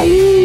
Ow!